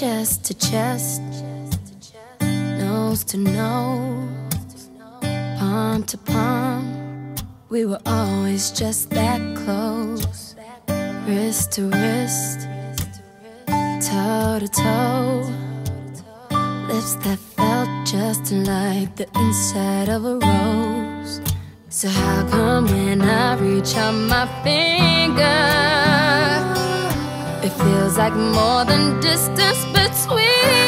chest to chest, nose to nose, palm to palm. We were always just that close, wrist to wrist, toe to toe. Lips that felt just like the inside of a rose. So how come when I reach out my finger, like more than distance between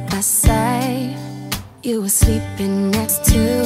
side by side. You were sleeping next to